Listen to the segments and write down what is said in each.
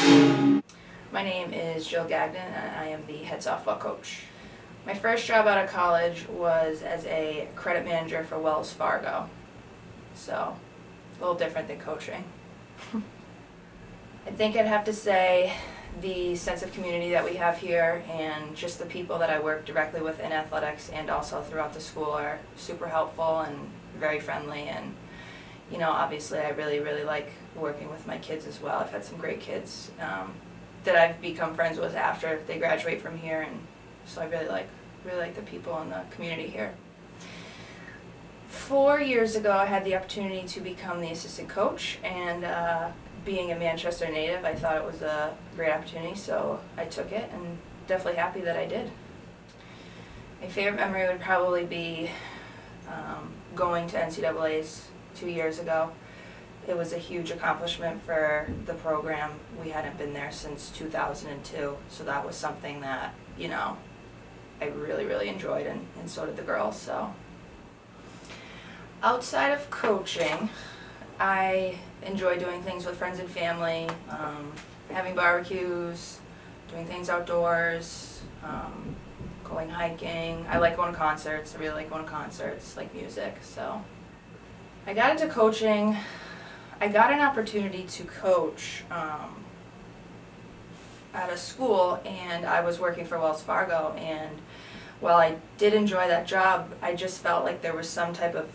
My name is Jill Gagnon and I am the head softball coach. My first job out of college was as a credit manager for Wells Fargo. So, a little different than coaching. I think I'd have to say the sense of community that we have here and just the people that I work directly with in athletics and also throughout the school are super helpful and very friendly and you know obviously I really really like working with my kids as well. I've had some great kids um, that I've become friends with after they graduate from here and so I really like really like the people in the community here. Four years ago I had the opportunity to become the assistant coach and uh, being a Manchester native, I thought it was a great opportunity, so I took it and definitely happy that I did. My favorite memory would probably be um, going to NCAA's two years ago. It was a huge accomplishment for the program. We hadn't been there since 2002, so that was something that, you know, I really, really enjoyed, and, and so did the girls, so. Outside of coaching, I enjoy doing things with friends and family, um, having barbecues, doing things outdoors, um, going hiking. I like going to concerts. I really like going to concerts, like music. So I got into coaching. I got an opportunity to coach um, at a school, and I was working for Wells Fargo. And while I did enjoy that job, I just felt like there was some type of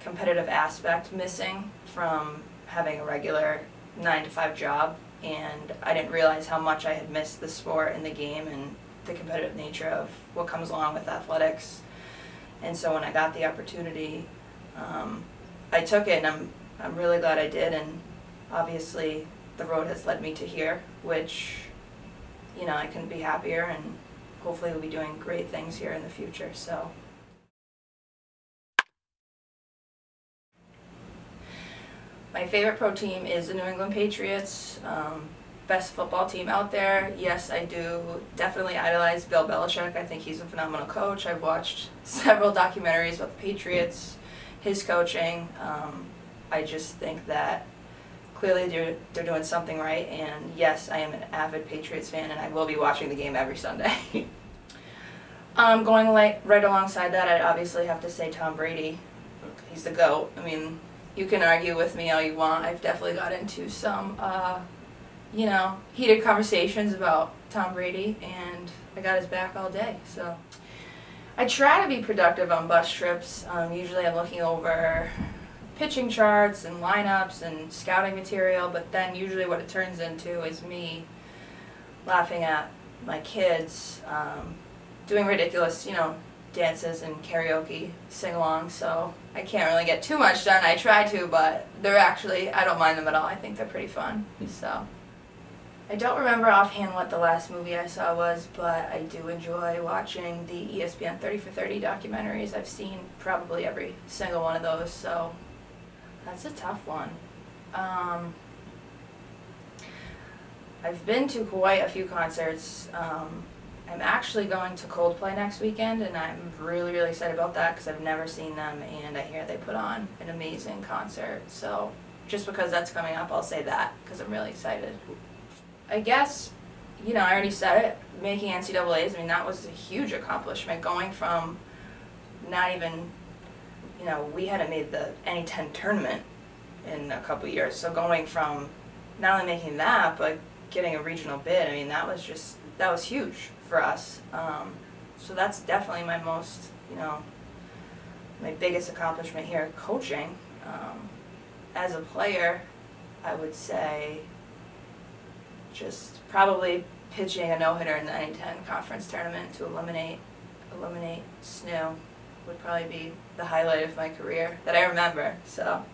competitive aspect missing from having a regular nine to five job and I didn't realize how much I had missed the sport and the game and the competitive nature of what comes along with athletics. And so when I got the opportunity, um, I took it and I'm, I'm really glad I did and obviously the road has led me to here, which, you know, I couldn't be happier and hopefully we'll be doing great things here in the future, so. My favorite pro team is the New England Patriots. Um, best football team out there. Yes, I do definitely idolize Bill Belichick. I think he's a phenomenal coach. I've watched several documentaries about the Patriots, his coaching. Um, I just think that clearly they're, they're doing something right. And yes, I am an avid Patriots fan, and I will be watching the game every Sunday. um, going like right alongside that, I'd obviously have to say Tom Brady. He's the GOAT. I mean, you can argue with me all you want. I've definitely got into some, uh, you know, heated conversations about Tom Brady, and I got his back all day. So I try to be productive on bus trips. Um, usually I'm looking over pitching charts and lineups and scouting material, but then usually what it turns into is me laughing at my kids um, doing ridiculous, you know, dances and karaoke sing-along, so I can't really get too much done. I try to, but they're actually, I don't mind them at all. I think they're pretty fun, hmm. so. I don't remember offhand what the last movie I saw was, but I do enjoy watching the ESPN 30 for 30 documentaries. I've seen probably every single one of those, so that's a tough one. Um, I've been to quite a few concerts. Um, I'm actually going to Coldplay next weekend, and I'm really, really excited about that because I've never seen them, and I hear they put on an amazing concert. So just because that's coming up, I'll say that because I'm really excited. I guess, you know, I already said it, making NCAAs, I mean, that was a huge accomplishment, going from not even, you know, we hadn't made the NE10 tournament in a couple years, so going from not only making that, but getting a regional bid, I mean, that was just, that was huge for us. Um, so that's definitely my most, you know, my biggest accomplishment here coaching. Um, as a player, I would say just probably pitching a no-hitter in the NE10 conference tournament to eliminate eliminate SNU would probably be the highlight of my career that I remember. So.